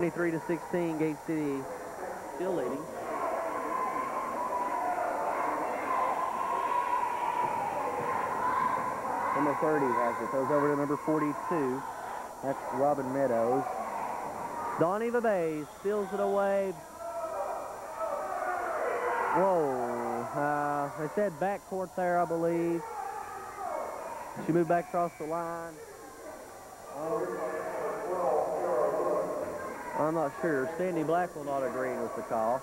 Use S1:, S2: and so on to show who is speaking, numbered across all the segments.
S1: 23 to 16, Gate City still leading. Number 30 has it. Throws over to number 42. That's Robin Meadows. Eva Bays steals it away. Whoa. Uh, they said backcourt there, I believe. She moved back across the line. Oh. I'm not sure. Sandy Black will not agree with the call.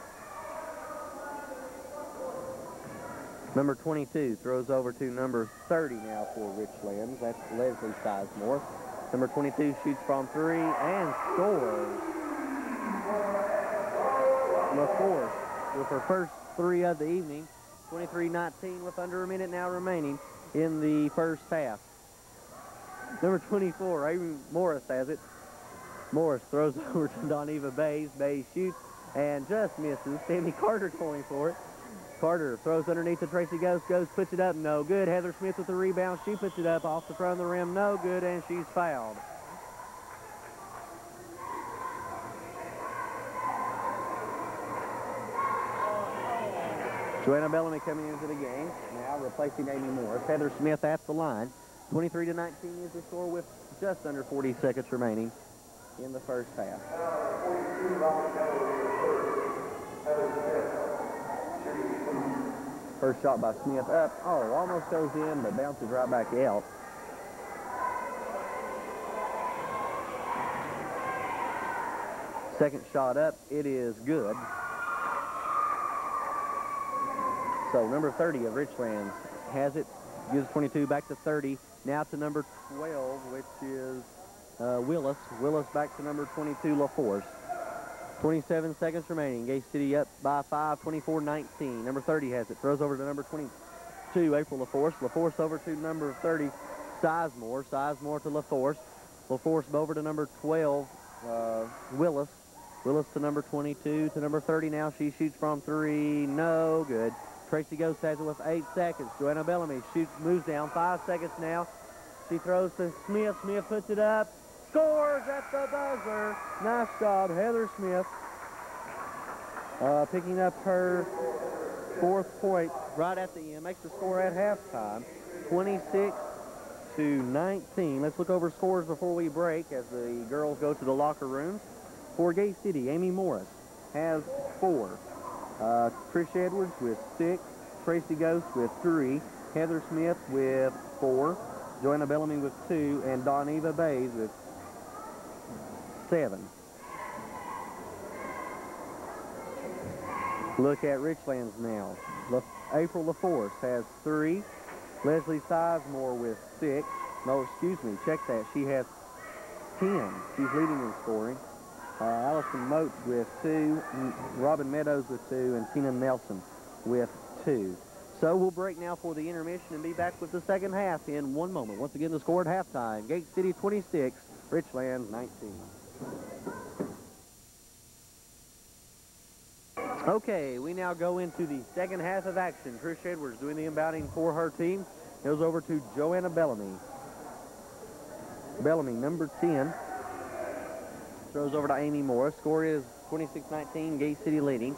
S1: Number 22 throws over to number 30 now for Richlands. That's Leslie Sizemore. Number 22 shoots from three and scores. LaForce with her first three of the evening. 23-19 with under a minute now remaining in the first half. Number 24, Amy Morris has it. Morris throws over to Doniva Bays. Bays shoots and just misses. Tammy Carter going for it. Carter throws underneath the Tracy Ghost. Goes, puts it up, no good. Heather Smith with the rebound. She puts it up off the front of the rim, no good, and she's fouled. Joanna Bellamy coming into the game. Now replacing Amy Morris. Heather Smith at the line. 23 to 19 is the score with just under 40 seconds remaining in the first half. First shot by Smith up. Oh, almost goes in, but bounces right back out. Second shot up, it is good. So number 30 of Richlands has it, gives 22 back to 30. Now to number 12, which is uh, Willis. Willis back to number 22, LaForce. 27 seconds remaining. Gate City up by 5, 24-19. Number 30 has it. Throws over to number 22, April LaForce. LaForce over to number 30, Sizemore. Sizemore to LaForce. LaForce over to number 12, uh, Willis. Willis to number 22 to number 30 now. She shoots from three. No good. Tracy Ghost has it with eight seconds. Joanna Bellamy shoots, moves down. Five seconds now. She throws to Smith. Smith puts it up scores at the buzzer. Nice job, Heather Smith. Uh, picking up her fourth point right at the end. Makes the score at halftime. 26 to 19. Let's look over scores before we break as the girls go to the locker rooms. For Gate City, Amy Morris has four. Uh, Trish Edwards with six. Tracy Ghost with three. Heather Smith with four. Joanna Bellamy with two. And Doniva Bays with seven. Look at Richlands now. Le April LaForce has three. Leslie Sizemore with six. No, excuse me, check that. She has 10. She's leading in scoring. Uh, Allison Moats with two. Robin Meadows with two. And Tina Nelson with two. So we'll break now for the intermission and be back with the second half in one moment. Once again, the score at halftime. Gate City 26, Richlands 19. Okay, we now go into the second half of action. Trish Edwards doing the inbounding for her team. Goes over to Joanna Bellamy. Bellamy, number 10. Throws over to Amy Morris. Score is 26-19, Gate City leading.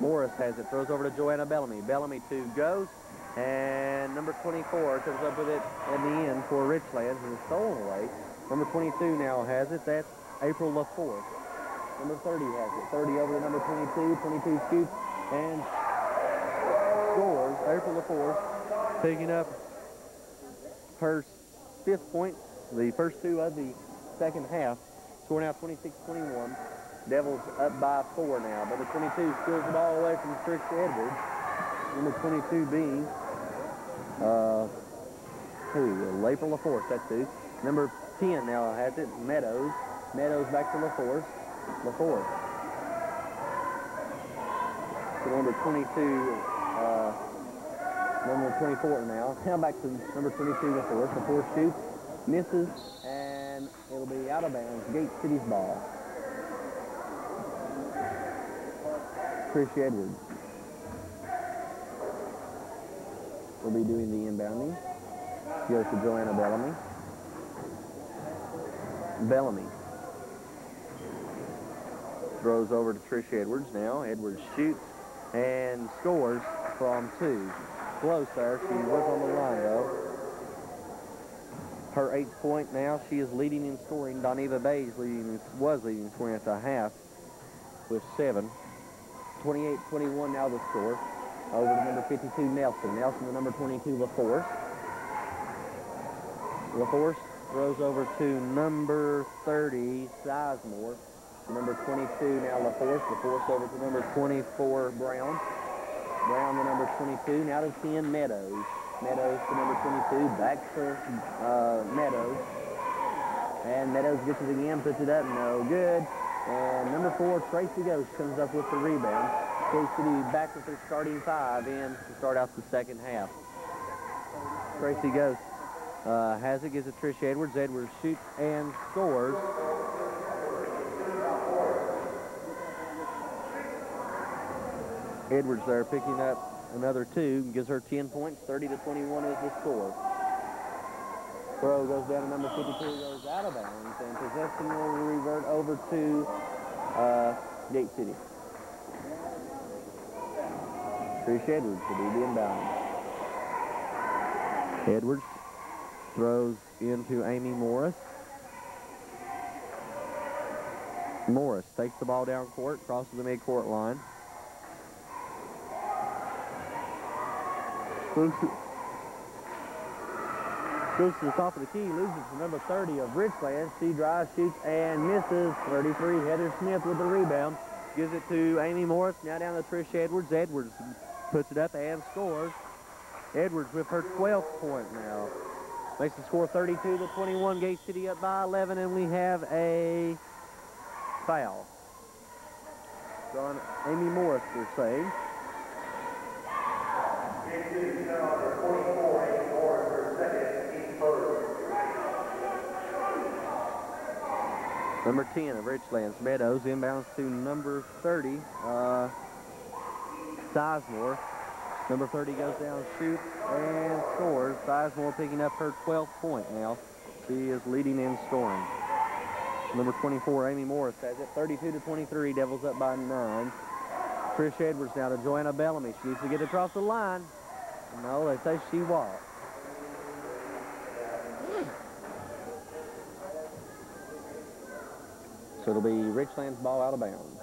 S1: Morris has it, throws over to Joanna Bellamy. Bellamy two goes, and number 24 comes up with it at the end for Richlands and is stolen away. Number 22 now has it. That's April LaForce. Number 30 has it. 30 over to number 22. 22 shoots and scores. April LaForce picking up her fifth point, the first two of the second half. Score now 26-21. Devils up by four now, but the 22 steals the ball away from Trish Edwards. Number 22 being uh, who? April LaForce, that's who. Number 10 now has it, Meadows. Meadows back to LaForce. LaForce. To number 22, uh, number 24 now. Now back to number 22, LaForce. LaForce shoots, misses, and it'll be out of bounds. Gate City's ball. Trish Edwards will be doing the inbounding. Goes to Joanna Bellamy. Bellamy Throws over to Trish Edwards now. Edwards shoots and scores from two. Close there. She was on the line, though. Her eighth point now. She is leading in scoring. Doniva Bays leading, was leading in scoring at the half with seven. 28-21 now the score. Over to number 52, Nelson. Nelson, the number 22, LaForce. LaForce throws over to number 30, Sizemore. Number 22 now LaForce. LaForce over to number 24, Brown. Brown the number 22. Now to 10, Meadows. Meadows to number 22. Back to uh, Meadows. And Meadows gets it again, puts it up, no good. And number four, Tracy Ghost comes up with the rebound. City back with their starting five in to start out the second half. Tracy Ghost uh, has it, gives it Trish Edwards. Edwards shoots and scores. Edwards there picking up another two, gives her 10 points, 30 to 21 is the score. Throw goes down to number 52, goes out of bounds, and possession will revert over to uh, Gate City. Trish Edwards will be the inbound. Edwards throws into Amy Morris. Morris takes the ball down court, crosses the midcourt line. Goes to, the top of the key, loses to number 30 of Richland. She drives, shoots, and misses. 33, Heather Smith with the rebound. Gives it to Amy Morris. Now down to Trish Edwards. Edwards puts it up and scores. Edwards with her 12th point now. Makes the score 32 to 21. Gate City up by 11, and we have a foul. On Amy Morris, they're saying. Number 10 of Richlands Meadows inbounds to number 30, uh, Sizemore. Number 30 goes down, shoots, and scores. Sizemore picking up her 12th point now. She is leading in scoring. Number 24, Amy Morris has it. 32 to 23, Devils up by nine. Trish Edwards now to Joanna Bellamy. She needs to get across the line. No, they say she walked. Hmm. So it'll be Richland's ball out of bounds.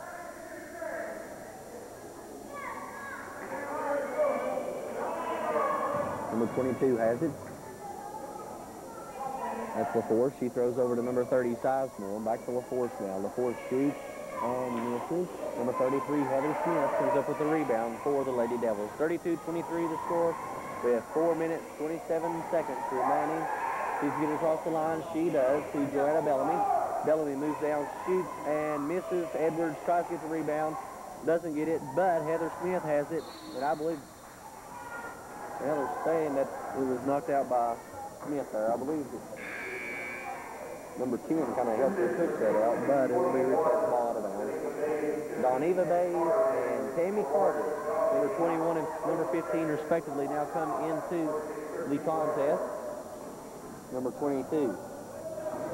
S1: Number 22 has it. That's LaForce. She throws over to number 30, Sizemore. Back to LaForce now. LaForce shoots and misses. Number 33, Heather Smith, comes up with the rebound for the Lady Devils. 32-23 the score We have 4 minutes, 27 seconds remaining. She's getting across the line. She does to Joanna Bellamy. Bellamy moves down, shoots, and misses. Edwards tries to get the rebound. Doesn't get it, but Heather Smith has it. And I believe, well, they're saying that it was knocked out by Smith there. I believe number 10 kind of helped her push that out, but it will be ball bounds. Doniva Bays and Tammy Carter, number 21 and number 15 respectively, now come into the contest. Number 22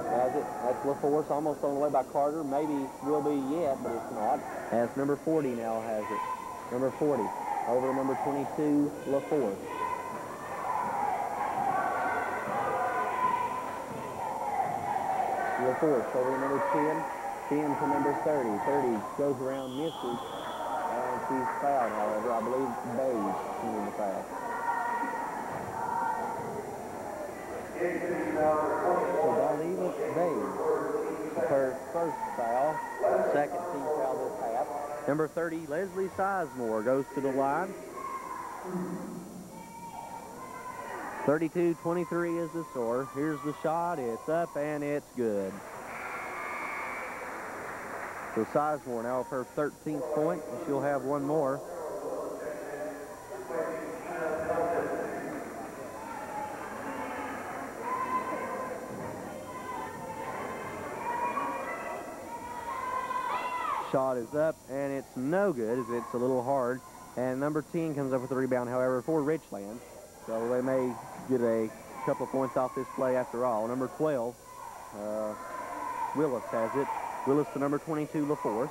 S1: has it. That's LaForce almost on the way by Carter. Maybe will be yet, but it's not. As number 40 now has it. Number 40 over number 22, LaForce. LaForce over number 10. 10 to number 30. 30 goes around, misses, and she's fouled, however. I believe Bays in the foul. So Doniva Bays, her first foul, second team foul this half. Number 30, Leslie Sizemore goes to the line. 32-23 is the score. Here's the shot. It's up and it's good. So Sizemore now with her 13th point, and she'll have one more. Shot is up, and it's no good, as it's a little hard. And number 10 comes up with the rebound, however, for Richland. So they may get a couple of points off this play after all. Number 12, uh, Willis has it. Willis to number 22, LaForce.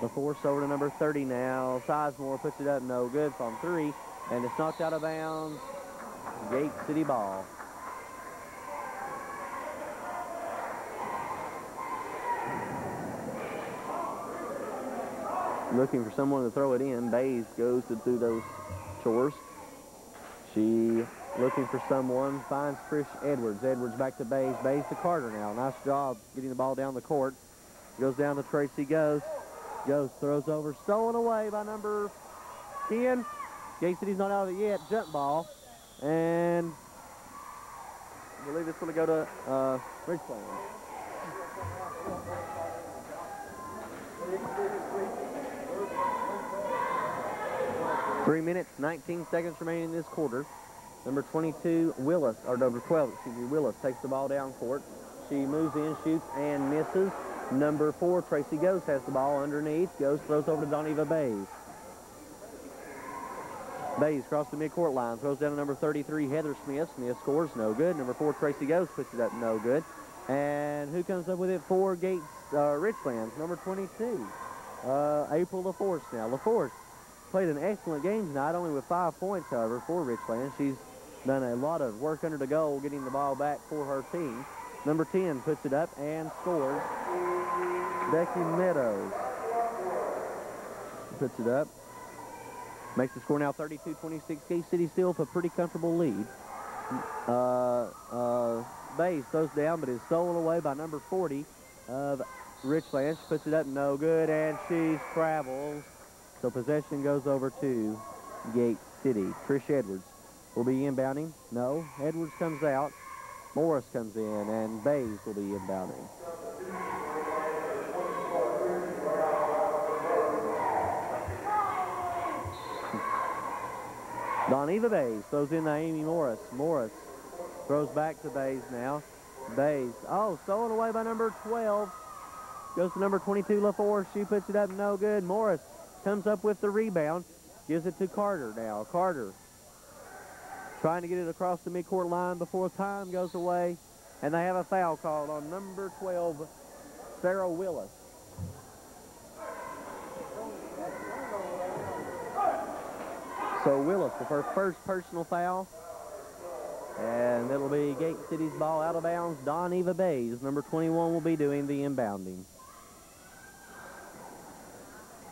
S1: LaForce over to number 30 now. Sizemore puts it up, no good from three, and it's knocked out of bounds. Gate City ball. Looking for someone to throw it in. Bays goes to do those chores. She looking for someone, finds Trish Edwards. Edwards back to Bays. Bays to Carter now. Nice job getting the ball down the court. Goes down to Tracy Goes. Goes, throws over, stolen away by number 10. Gate City's not out of it yet. Jump ball. And I believe it's going to go to uh. Three minutes, 19 seconds remaining in this quarter. Number 22, Willis, or number 12, excuse me, Willis takes the ball down court. She moves in, shoots, and misses. Number four, Tracy Ghost has the ball underneath. Ghost throws over to Doniva Bays. Bays across the midcourt line, throws down to number 33, Heather Smith. Smith scores, no good. Number four, Tracy Ghost puts it up, no good. And who comes up with it for Gates uh, Richlands? Number 22, uh, April LaForce now. LaForce played an excellent game tonight, only with five points, however, for Richlands. She's done a lot of work under the goal, getting the ball back for her team. Number 10 puts it up and scores. Becky Meadows puts it up. Makes the score now 32-26. Gate City still with a pretty comfortable lead. Uh, uh, Bays throws down, but is stolen away by number 40 of Richland. She puts it up, no good, and she travels. So possession goes over to Gate City. Trish Edwards will be inbounding. No, Edwards comes out. Morris comes in, and Bays will be inbounding. Doniva Bays throws in to Amy Morris. Morris throws back to Bays now. Bays, oh, stolen away by number 12. Goes to number 22, LaForce. She puts it up, no good. Morris comes up with the rebound. Gives it to Carter now. Carter trying to get it across the midcourt line before time goes away. And they have a foul called on number 12, Sarah Willis. So Willis with her first personal foul. And it'll be Gate City's ball out of bounds. Doniva Bays, number 21, will be doing the inbounding.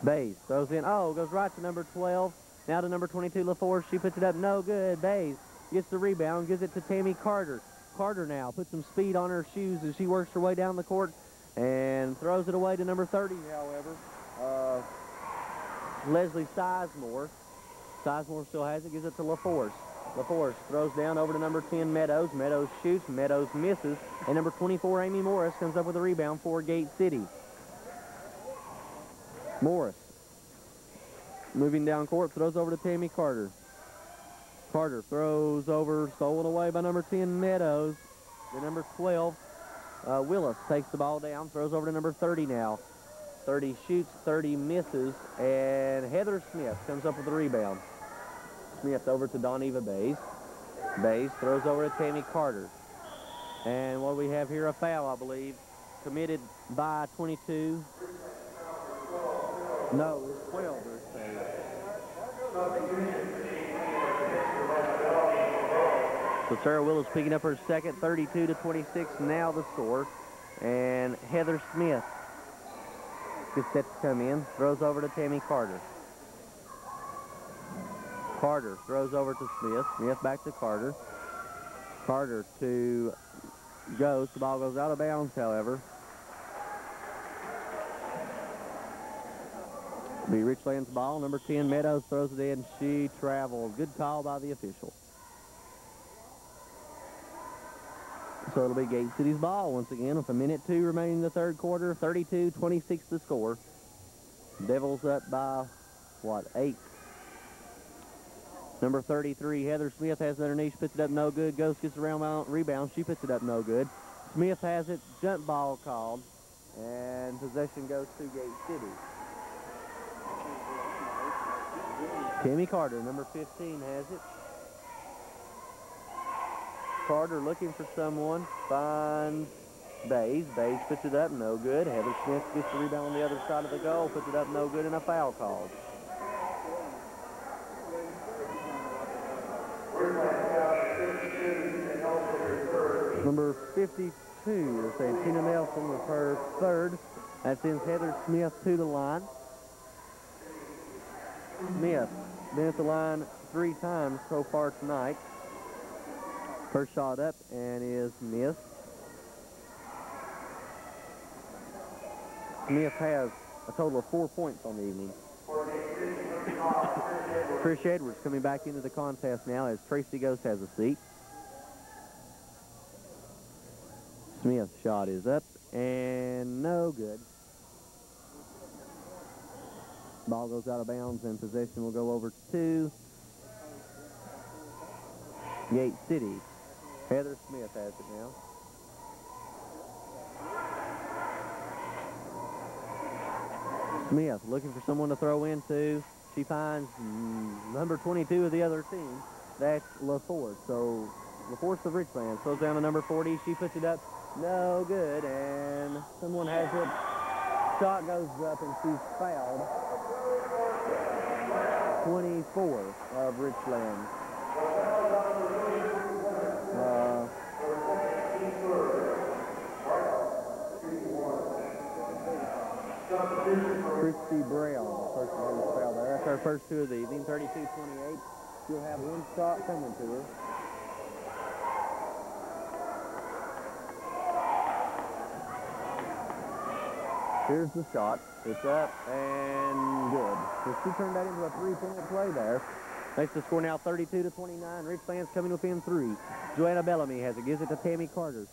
S1: Bays throws in. Oh, goes right to number 12. Now to number 22, LaForce. She puts it up. No good. Bays gets the rebound, gives it to Tammy Carter. Carter now puts some speed on her shoes as she works her way down the court and throws it away to number 30, however. Uh, Leslie Sizemore. Sizemore still has it, gives it to LaForce. LaForce throws down over to number 10, Meadows. Meadows shoots, Meadows misses, and number 24, Amy Morris, comes up with a rebound for Gate City. Morris moving down court, throws over to Tammy Carter. Carter throws over, stolen away by number 10, Meadows. The number 12, uh, Willis takes the ball down, throws over to number 30 now. 30 shoots, 30 misses, and Heather Smith comes up with the rebound. Smith over to Doniva Bays. Bays throws over to Tammy Carter. And what do we have here? A foul, I believe, committed by 22. No, it's 12, So Sarah Willis picking up her second, 32 to 26. Now the score. And Heather Smith gets set to come in. Throws over to Tammy Carter. Carter throws over to Smith. Smith back to Carter. Carter to Ghost. The ball goes out of bounds, however. Be Richland's ball. Number 10, Meadows throws it in. She travels. Good call by the official. So it'll be Gate City's ball once again with a minute two remaining in the third quarter. 32-26 the score. Devils up by, what, eight. Number 33, Heather Smith has it underneath. She puts it up no good. Ghost gets around rebound. She puts it up no good. Smith has it. Jump ball called. And possession goes to Gate City. Tammy Carter, number 15, has it. Carter looking for someone, finds Bays. Bays puts it up, no good. Heather Smith gets the rebound on the other side of the goal, puts it up, no good, and a foul called. Number 52 is Santina Nelson with her third. That sends Heather Smith to the line. Smith been at the line three times so far tonight. First shot up and is missed. Smith has a total of four points on the evening. Trish Edwards coming back into the contest now as Tracy Ghost has a seat. Smith's shot is up and no good. Ball goes out of bounds and possession will go over to Gate City. Heather Smith has it now. Smith looking for someone to throw into. She finds number 22 of the other team. That's LaForce. So LaForce of Richland throws down to number 40. She puts it up. No good. And someone has it. Shot goes up and she's fouled. 24 of Richland. Uh, Christy Brown, first one to foul there. That's our first two of the evening, 32-28. She'll have one shot coming to her. Here's the shot. It's up and good. So she turned that into a three-point play there. Makes the score now 32 to 29. Richlands coming within three. Joanna Bellamy has it. Gives it to Tammy Carter.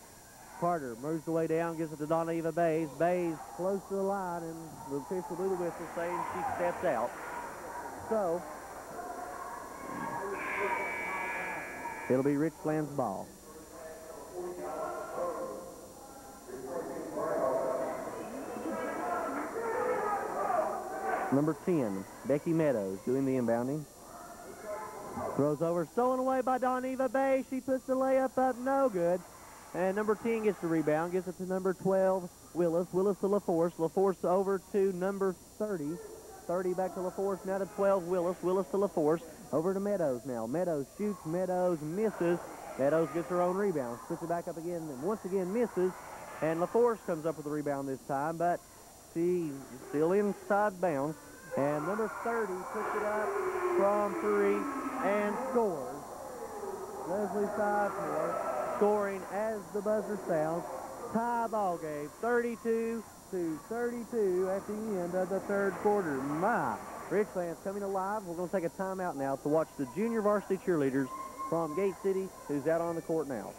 S1: Carter moves the way down, gives it to Donna Eva Bays. Bays close to the line, and the official blew the whistle saying she steps out. So, it'll be Richlands' ball. Number 10, Becky Meadows doing the inbounding. Throws over, stolen away by Eva Bay. She puts the layup up, no good. And number 10 gets the rebound, gives it to number 12, Willis. Willis to LaForce. LaForce over to number 30. 30 back to LaForce, now to 12, Willis. Willis to LaForce. Over to Meadows now. Meadows shoots, Meadows misses. Meadows gets her own rebound, puts it back up again, and once again misses. And LaForce comes up with the rebound this time, but she's still inside bounds. And number 30 puts it up from three and scores. Leslie Sizemore scoring as the buzzer sounds. Tie ball game, 32 to 32 at the end of the third quarter. My, Richlands coming alive. We're going to take a timeout now to watch the junior varsity cheerleaders from Gate City, who's out on the court now.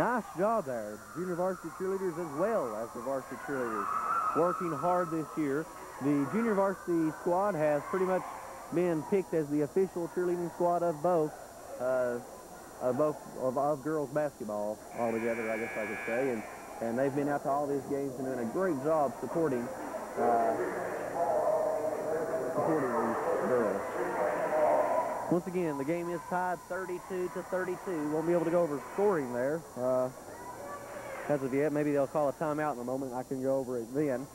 S1: Nice job there. Junior varsity cheerleaders as well as the varsity cheerleaders. Working hard this year. The junior varsity squad has pretty much been picked as the official cheerleading squad of both, uh, of both of, of girls basketball altogether, I guess I could say. And, and they've been out to all these games and doing a great job supporting, uh, supporting these girls. Once again, the game is tied 32 to 32. Won't be able to go over scoring there. Uh, as of yet, maybe they'll call a timeout in a moment. I can go over it then.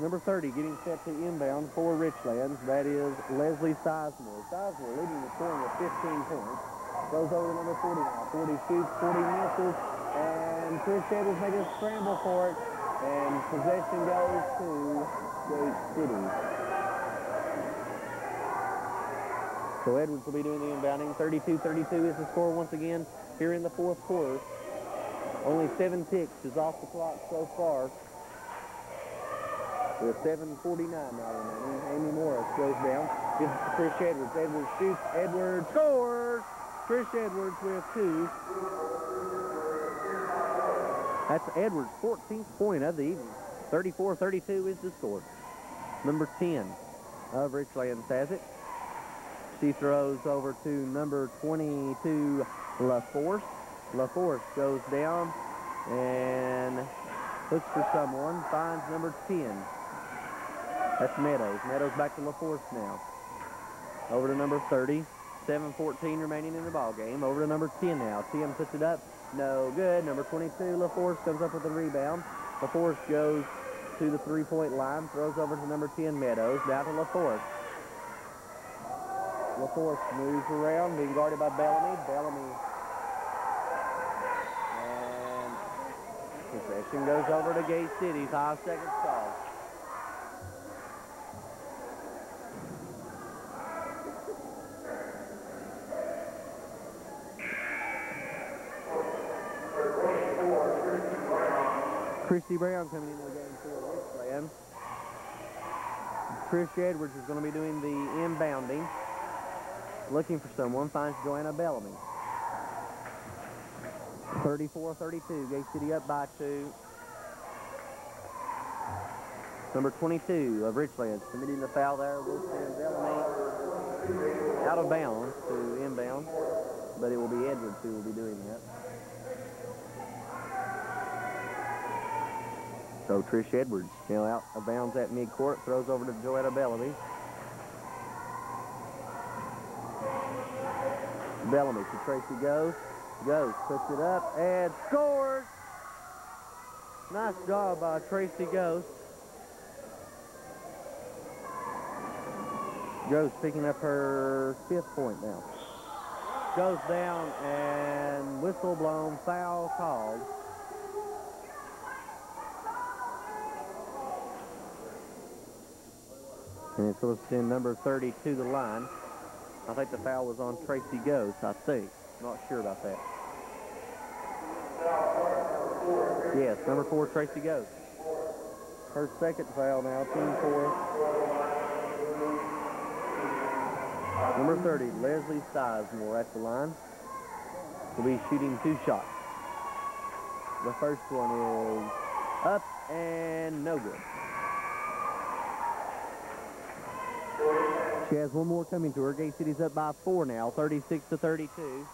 S1: Number 30 getting set to inbound for Richlands. That is Leslie Sizemore. Sizemore leading the scoring with 15 points. Goes over to number 40 now. 40 shoots, 40 misses, and Trish Edwards making a scramble for it. And possession goes to Gate City. So Edwards will be doing the inbounding. 32-32 is the score once again here in the fourth quarter. Only seven ticks is off the clock so far. With 7.49 now remaining. Amy Morris goes down. Gives it to Trish Edwards. Edwards shoots. Edwards scores. Trish Edwards with two. That's Edwards' 14th point of the evening. 34-32 is the score. Number 10, of Richlands has it. She throws over to number 22, LaForce. LaForce goes down and looks for someone, finds number 10. That's Meadows. Meadows back to LaForce now. Over to number 30. 7-14 remaining in the ball game. Over to number 10 now. 10 puts it up. No good. Number 22, LaForce comes up with a rebound. LaForce goes to the three-point line, throws over to number 10, Meadows. Down to LaForce. LaForce moves around, being guarded by Bellamy. Bellamy. Possession goes over to Gate City. Five seconds call. Christy Brown coming into the game for Richland. Trish Edwards is going to be doing the inbounding. Looking for someone, finds Joanna Bellamy. 34-32, Gate City up by two. Number 22 of Richlands committing the foul there. Will send Bellamy out of bounds to inbound, but it will be Edwards who will be doing that. So Trish Edwards now out of bounds at midcourt, throws over to Joetta Bellamy. Bellamy to Tracy goes, goes, puts it up, and scores! Nice job by Tracy Ghost. Ghost picking up her fifth point now. Goes down and whistle blown, foul called. And it's to send number 32, to the line. I think the foul was on Tracy Ghost, I think. Not sure about that. Yes, number four, Tracy goes. Her second foul now, team four. Number 30, Leslie Sizemore at the line. Will be shooting two shots. The first one is up and no good. She has one more coming to her. Gate City's up by four now, 36 to 32.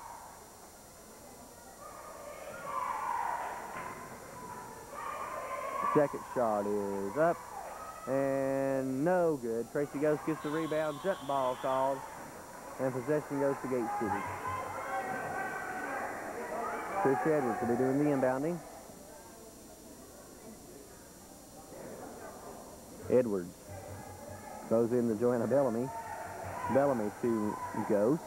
S1: Second shot is up and no good. Tracy Ghost gets the rebound, jump ball called, and possession goes to Gate City. Trish Edwards will be doing the inbounding. Edwards goes in to Joanna Bellamy. Bellamy to Ghost.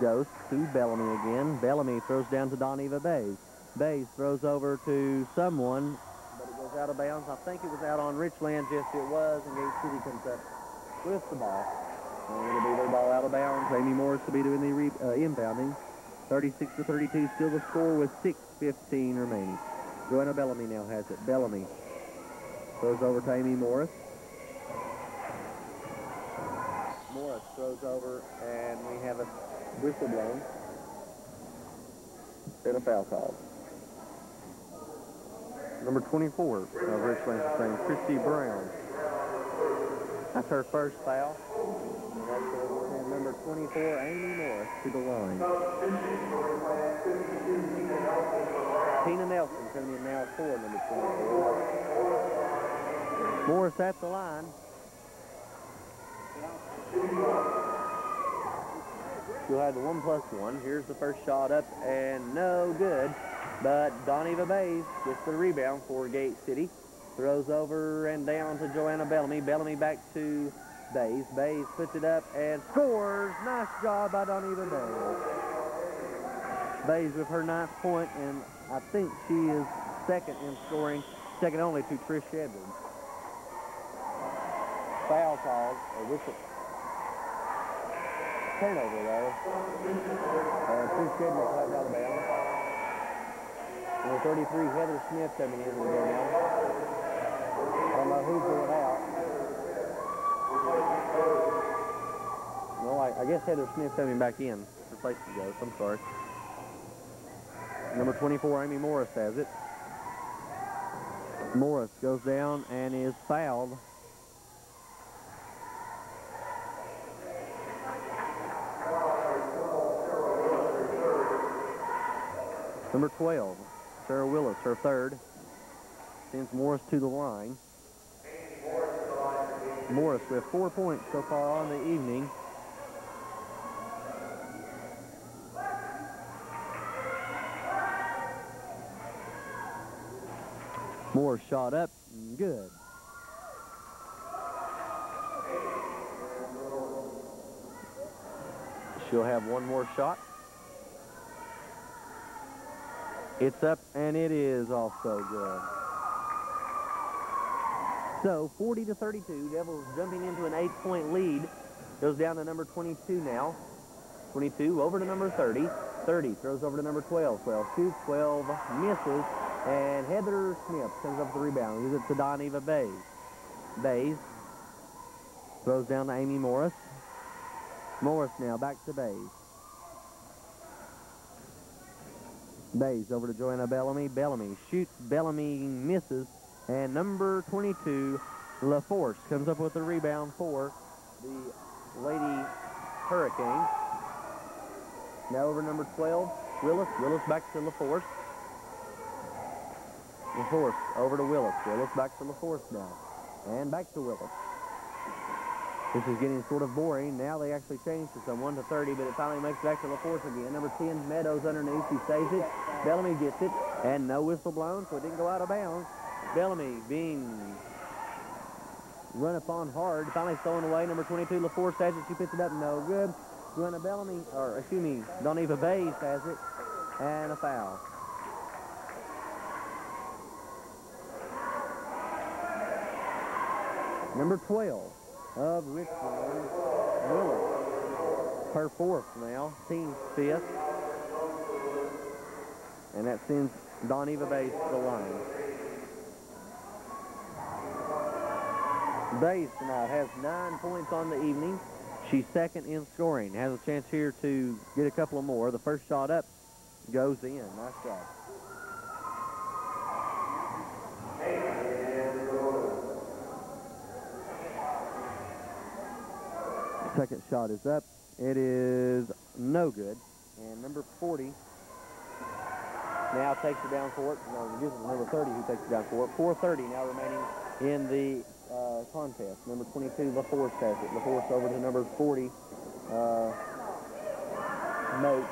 S1: Ghost to Bellamy again. Bellamy throws down to Doniva Bays. Bays throws over to someone, goes out of bounds. I think it was out on Richland. Yes, it was, and Gate City comes up with the ball. And it'll be their ball out of bounds. Amy Morris will be doing the re uh, inbounding. 36 to 32, still the score with 6.15 remaining. Joanna Bellamy now has it. Bellamy throws over to Amy Morris. Morris throws over, and we have a whistle blown. And a foul called. Number 24 of Christy Brown. That's her first foul. And number 24, Amy Morris, to the line. Tina Nelson coming in now for number 24. Morris at the line. She'll have the one plus one. Here's the first shot up and no good. But Doniva Bays gets the rebound for Gate City. Throws over and down to Joanna Bellamy. Bellamy back to Bays. Bays puts it up and scores. Nice job by Doniva Bays. Bays with her ninth point, and I think she is second in scoring, second only to Trish Edwards. Foul called, or whistle, turnover there. Uh, Trish Edwards out of bounds. Number 33, Heather Smith coming in. Will. I don't know who's going out. No, I, I guess Heather Smith coming back in. Her place to go. I'm sorry. Number 24, Amy Morris has it. Morris goes down and is fouled. Number 12. Sarah Willis, her third. Sends Morris to the line. Morris with four points so far on the evening. Morris shot up, good. She'll have one more shot. It's up, and it is also good. So 40 to 32, Devils jumping into an eight-point lead. Goes down to number 22 now. 22 over to number 30. 30 throws over to number 12. 12 shoots, 12 misses, and Heather Smith comes up with the rebound. Gives it to Doniva Bays. Bays throws down to Amy Morris. Morris now back to Bays. Bays over to Joanna Bellamy. Bellamy shoots. Bellamy misses. And number 22, LaForce, comes up with the rebound for the Lady Hurricane. Now over number 12, Willis. Willis back to LaForce. LaForce over to Willis. Willis back to LaForce now. And back to Willis. This is getting sort of boring. Now they actually changed to some 1 to 30, but it finally makes it back to LaForce again. Number 10, Meadows underneath. He saves it. Bellamy gets it. And no whistle blown, so it didn't go out of bounds. Bellamy being run upon hard. Finally stolen away. Number 22, LaForce has it. She picks it up. No good. Joanna Bellamy, or excuse me, Doniva Bays has it. And a foul. Number 12 of Richmond, Willis. Her fourth now, team fifth. And that sends Doniva Bays to the line. Bays tonight has nine points on the evening. She's second in scoring. Has a chance here to get a couple of more. The first shot up goes in. Nice job. Second shot is up. It is no good. And number 40 now takes it down it. No, is number 30 who takes it down it. 4.30 now remaining in the uh, contest. Number 22, LaForce has it. LaForce over to number 40, uh, Moat.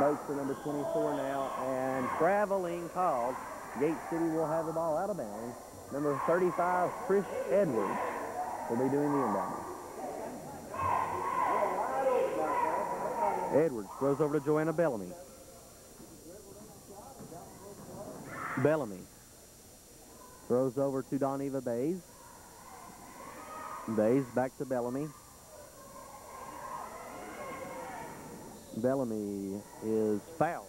S1: Moat for number 24 now. And traveling called. Gate City will have the ball out of bounds. Number 35, Trish Edwards, will be doing the inbounding. Edwards throws over to Joanna Bellamy. Bellamy throws over to Doniva Bays. Bays back to Bellamy. Bellamy is fouled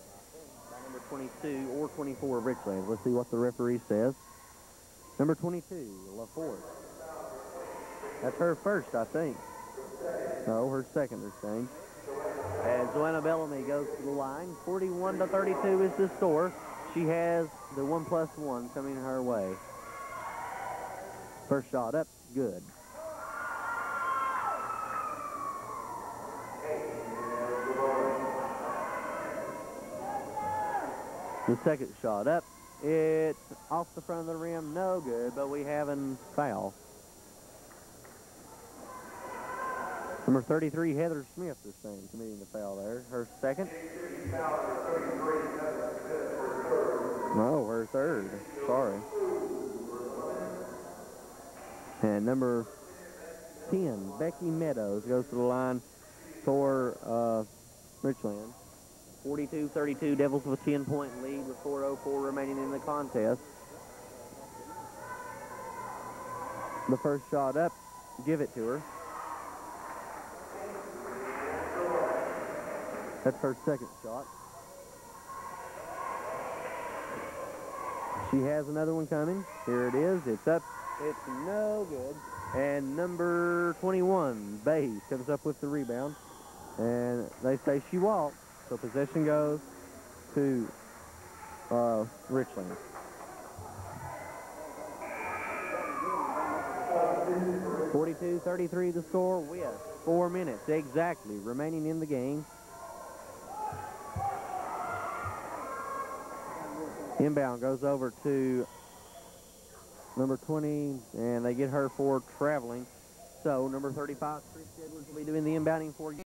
S1: by number 22 or 24 of Richland. Let's see what the referee says. Number 22, LaForce. That's her first, I think. No, her second, they're saying. As Joanna Bellamy goes to the line, 41 to 32 is the score. She has the one plus one coming her way. First shot up, good. The second shot up, it's off the front of the rim, no good, but we have a foul. Number 33, Heather Smith is saying committing the foul there. Her second. No, her third. Sorry. And number 10, Becky Meadows, goes to the line for uh, Richland. 42-32, Devils with a 10-point lead with 4.04 remaining in the contest. The first shot up, give it to her. That's her second shot. She has another one coming. Here it is. It's up. It's no good. And number 21, Bays, comes up with the rebound. And they say she walked. So possession goes to uh, Richland. Forty-two, thirty-three the score with four minutes exactly remaining in the game. Inbound goes over to number 20, and they get her for traveling. So number 35, Trish Edwards will be doing the inbounding for you.